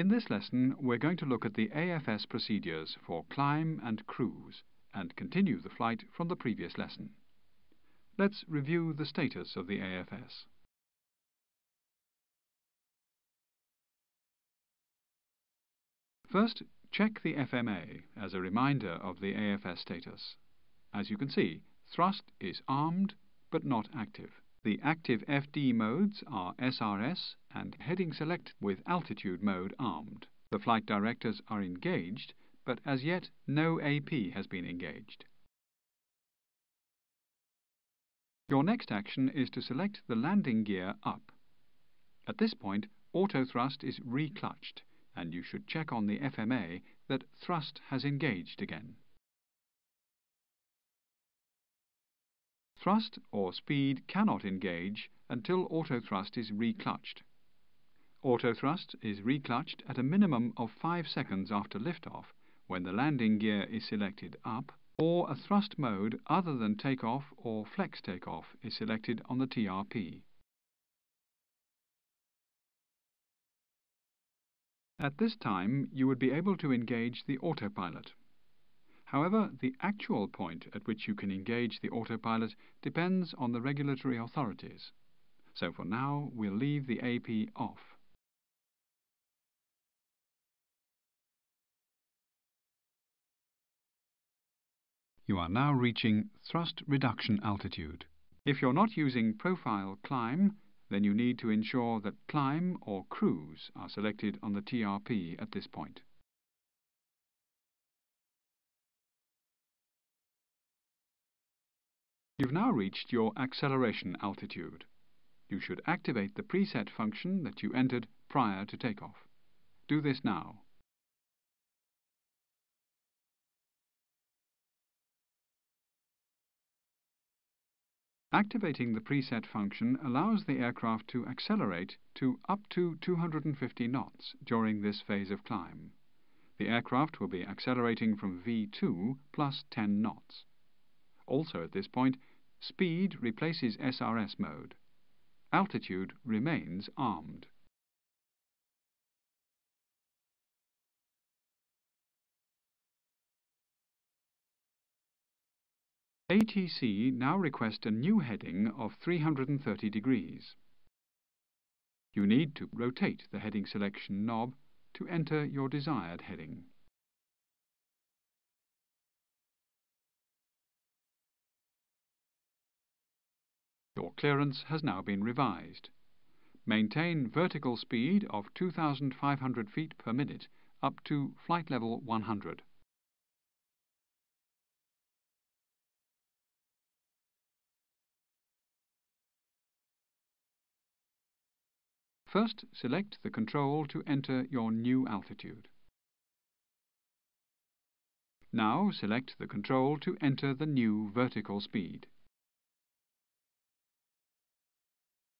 In this lesson, we're going to look at the AFS procedures for climb and cruise and continue the flight from the previous lesson. Let's review the status of the AFS. First, check the FMA as a reminder of the AFS status. As you can see, thrust is armed but not active. The active FD modes are SRS and heading select with altitude mode armed. The flight directors are engaged, but as yet no AP has been engaged. Your next action is to select the landing gear up. At this point, auto thrust is reclutched, and you should check on the FMA that thrust has engaged again. Thrust or speed cannot engage until autothrust is reclutched. Autothrust is reclutched at a minimum of 5 seconds after liftoff when the landing gear is selected up or a thrust mode other than takeoff or flex takeoff is selected on the TRP. At this time you would be able to engage the autopilot. However, the actual point at which you can engage the autopilot depends on the regulatory authorities. So for now, we'll leave the AP off. You are now reaching thrust reduction altitude. If you're not using profile climb, then you need to ensure that climb or cruise are selected on the TRP at this point. You've now reached your acceleration altitude. You should activate the preset function that you entered prior to takeoff. Do this now. Activating the preset function allows the aircraft to accelerate to up to 250 knots during this phase of climb. The aircraft will be accelerating from V2 plus 10 knots. Also at this point, Speed replaces SRS mode. Altitude remains armed. ATC now request a new heading of 330 degrees. You need to rotate the heading selection knob to enter your desired heading. Your clearance has now been revised. Maintain vertical speed of 2,500 feet per minute up to flight level 100. First, select the control to enter your new altitude. Now select the control to enter the new vertical speed.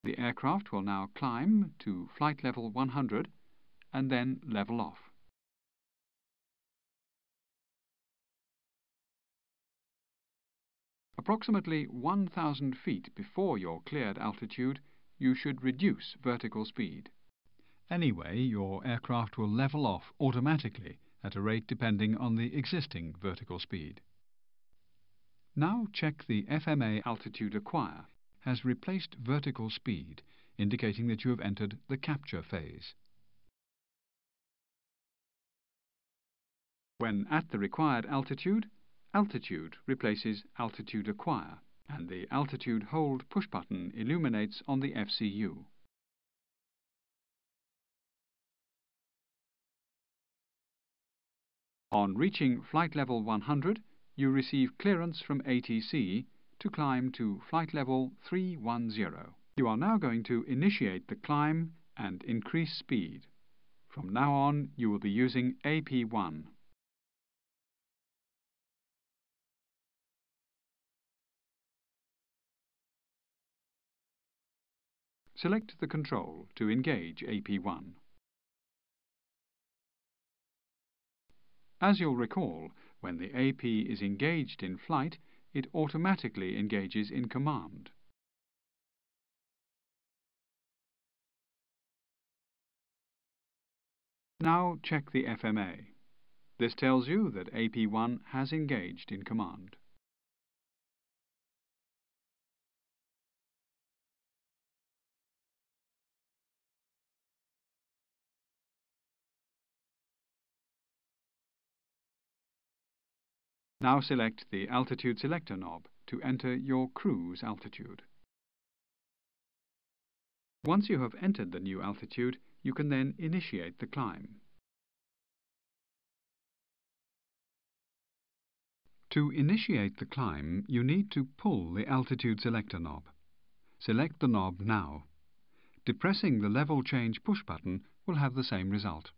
The aircraft will now climb to flight level 100 and then level off. Approximately 1,000 feet before your cleared altitude, you should reduce vertical speed. Anyway, your aircraft will level off automatically at a rate depending on the existing vertical speed. Now check the FMA altitude acquire has replaced vertical speed, indicating that you have entered the capture phase. When at the required altitude, altitude replaces altitude acquire, and the altitude hold push button illuminates on the FCU. On reaching flight level 100, you receive clearance from ATC to climb to flight level 310. You are now going to initiate the climb and increase speed. From now on, you will be using AP1. Select the control to engage AP1. As you'll recall, when the AP is engaged in flight, it automatically engages in command. Now check the FMA. This tells you that AP1 has engaged in command. Now select the Altitude Selector knob to enter your cruise altitude. Once you have entered the new altitude, you can then initiate the climb. To initiate the climb, you need to pull the Altitude Selector knob. Select the knob now. Depressing the Level Change push button will have the same result.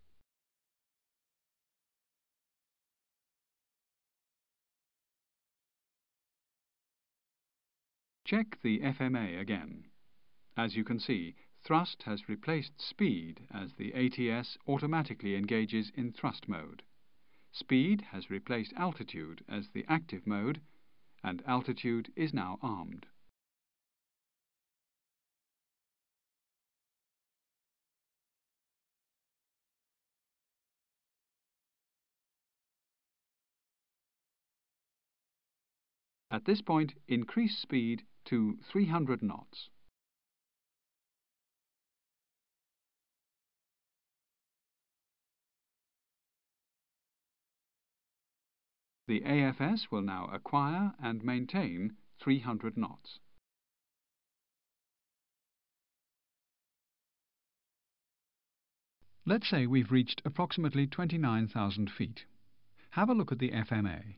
Check the FMA again. As you can see, thrust has replaced speed as the ATS automatically engages in thrust mode. Speed has replaced altitude as the active mode, and altitude is now armed. At this point, increase speed to 300 knots. The AFS will now acquire and maintain 300 knots. Let's say we've reached approximately 29,000 feet. Have a look at the FMA.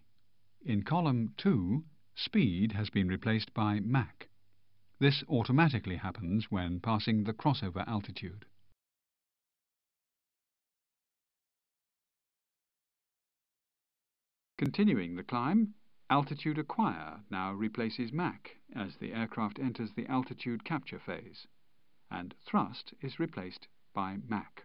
In column 2, speed has been replaced by Mach. This automatically happens when passing the crossover altitude. Continuing the climb, altitude acquire now replaces Mach as the aircraft enters the altitude capture phase, and thrust is replaced by Mach.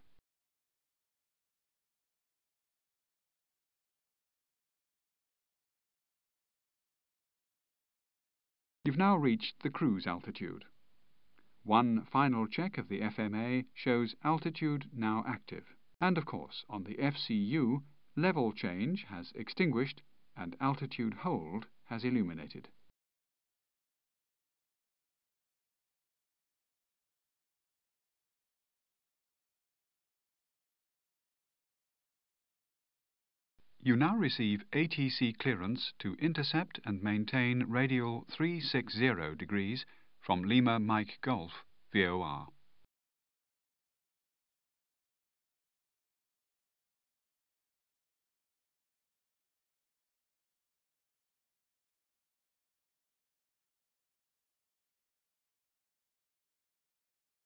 You've now reached the cruise altitude. One final check of the FMA shows altitude now active. And of course, on the FCU, level change has extinguished and altitude hold has illuminated. You now receive ATC clearance to intercept and maintain radial 360 degrees from Lima Mike Golf, VOR.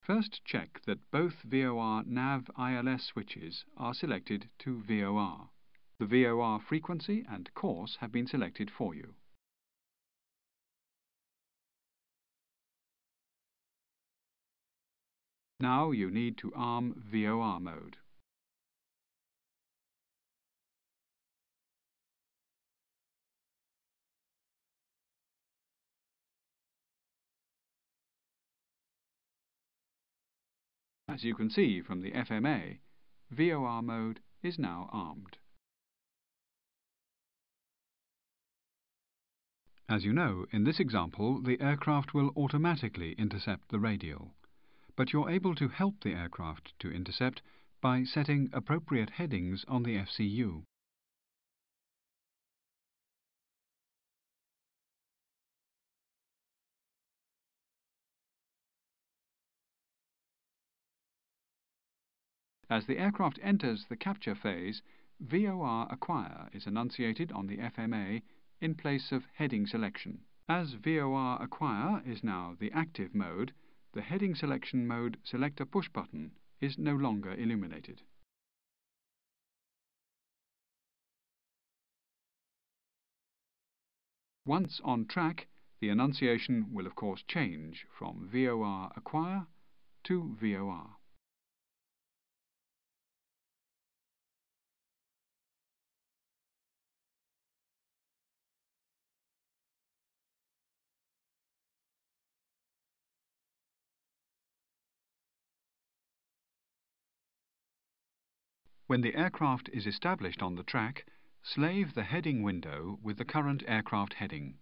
First check that both VOR nav ILS switches are selected to VOR. The VOR frequency and course have been selected for you. Now you need to arm VOR mode. As you can see from the FMA, VOR mode is now armed. As you know, in this example, the aircraft will automatically intercept the radial, but you're able to help the aircraft to intercept by setting appropriate headings on the FCU. As the aircraft enters the capture phase, VOR acquire is enunciated on the FMA in place of heading selection. As VOR acquire is now the active mode, the heading selection mode selector push button is no longer illuminated. Once on track, the enunciation will of course change from VOR acquire to VOR. When the aircraft is established on the track, slave the heading window with the current aircraft heading.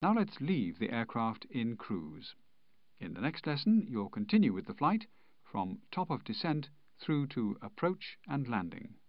Now let's leave the aircraft in cruise. In the next lesson you'll continue with the flight from top of descent through to approach and landing.